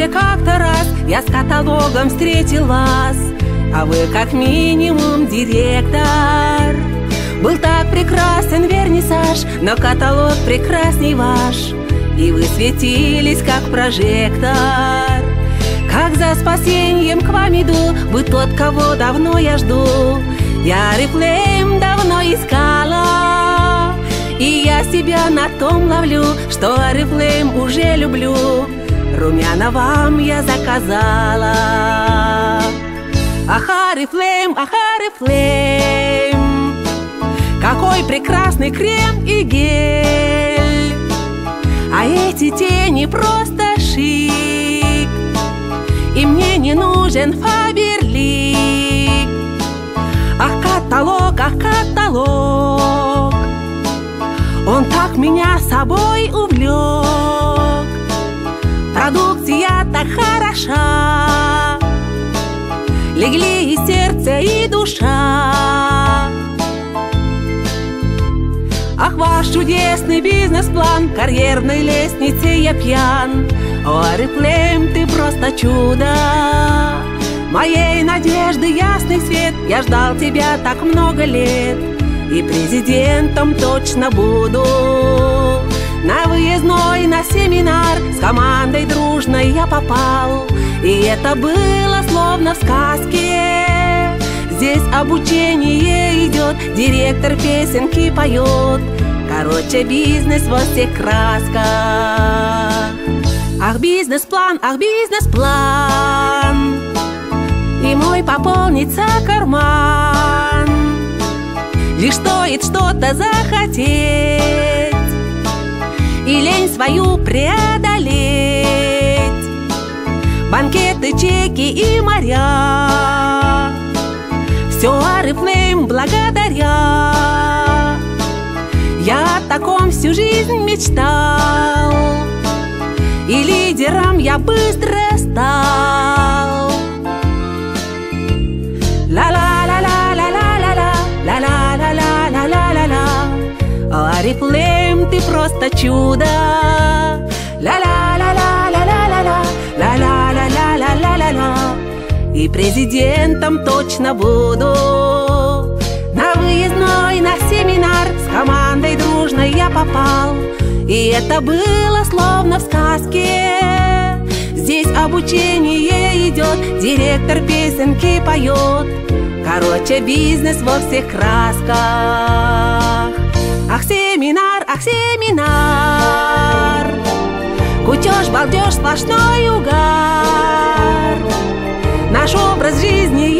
же как-то раз я с каталогом встретил вас А вы как минимум директор. Был так прекрасен вернисаж Но каталог прекрасней ваш И вы светились как прожектор. Как за спасением к вам иду Вы тот, кого давно я жду. Я Reflame давно искала и я себя на том ловлю, что Арифлейм уже люблю Румяна вам я заказала. Ах, Арифлейм, ах, Арифлейм Какой прекрасный крем и гель. А эти тени просто шик. И мне не нужен Фаберлик. Ах, каталог, ах, каталог. Он так меня собой увлек Продукция так хороша. Легли и сердце, и душа. Ах, ваш чудесный бизнес-план Карьерной лестнице я пьян. О, Арифлейм, ты просто чудо. Моей надежды ясный свет Я ждал тебя так много лет. И президентом точно буду. На выездной, на семинар попал. И это было словно в сказке. Здесь обучение идет Директор песенки поет. Короче, бизнес во всех красках. Ах, бизнес-план, ах, бизнес-план. И мой пополнится карман. Лишь стоит что-то захотеть. И лень свою преодолеть Банкеты, чеки и моря. Все Арифлейм благодаря. Я о таком всю жизнь мечтал. И лидером я быстро стал. Ла-ла-ла-ла-ла-ла-ла-ла Ла-ла-ла-ла-ла-ла-ла Арифлейм, ты просто чудо президентом точно буду. На выездной, на семинар С командой дружной я попал. И это было словно в сказке. Здесь обучение идет Директор песенки поет. Короче, бизнес во всех красках. Ах, семинар, ах, семинар. Кутеж, балдеж, сплошной угар Наш образ жизни